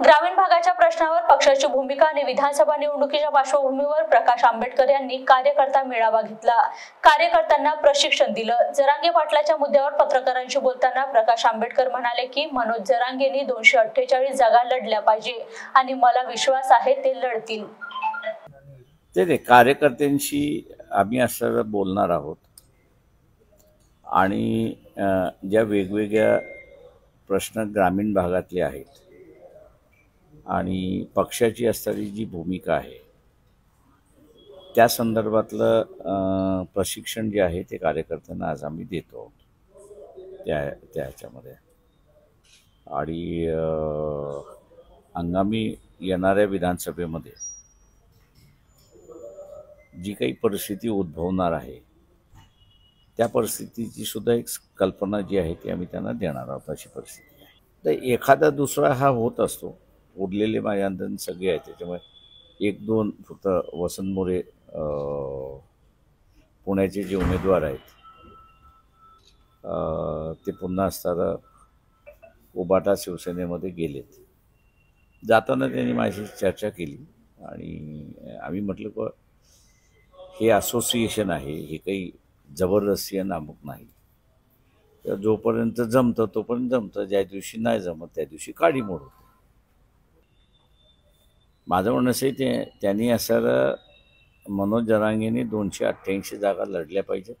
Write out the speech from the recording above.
ग्रामीण भागाच्या प्रश्नावर पक्षाची भूमिका आणि विधानसभा निवडणुकीच्या पार्श्वभूमीवर प्रकाश आंबेडकर यांनी कार्यकर्ता मेळावा घेतला. कार्यकर्त्यांना प्रशिक्षण दिलं. जरांगे पाटलाच्या मुद्द्यावर पत्रकारांशी बोलताना प्रकाश आंबेडकर म्हणाले की मनोज जरांगेंनी दोनशे अठ्ठेचाळीस जागा लढल्या पाहिजे आणि मला विश्वास आहे ते लढतील. ते ते कार्यकर्त्यांशी आम्ही असं बोलणार आहोत. आणि ज्या वेगवेगळ्या प्रश्न ग्रामीण भागातले आहेत आणि पक्षाची असणारी जी भूमिका आहे त्या संदर्भातलं प्रशिक्षण जे आहे ते कार्यकर्त्यांना आज आम्ही देतो. त्या त्या ह्याच्यामध्ये. आणि हंगामी येणाऱ्या विधानसभेमध्ये जी काही परिस्थिती उद्भवणार आहे त्या परिस्थितीची सुद्धा एक कल्पना जी आहे ती आम्ही त्यांना देणार आहोत अशी परिस्थिती आहे. तर एखादा दुसरा हा होत असतो. उरलेले माझे अंदाज सगळे आहेत त्याच्यामुळे एक दोन फक्त वसंत मोरे पुण्याचे जे उमेदवार आहेत ते पुन्हा असताना उबाटा शिवसेनेमध्ये गेलेत. जाताना त्यांनी माझी चर्चा केली आणि आम्ही म्हटलं की हे असोसिएशन आहे हे काही जबरदस्ती नामक नाही. तर जोपर्यंत जमतं तोपर्यंत जमतं. ज्या दिवशी नाही जमत त्या दिवशी काडी मोड होते. माझं म्हणणं असं आहे ते त्यांनी असं मनोज जरांगेने दोनशे अठ्ठ्याऐंशी जागा लढल्या पाहिजेत.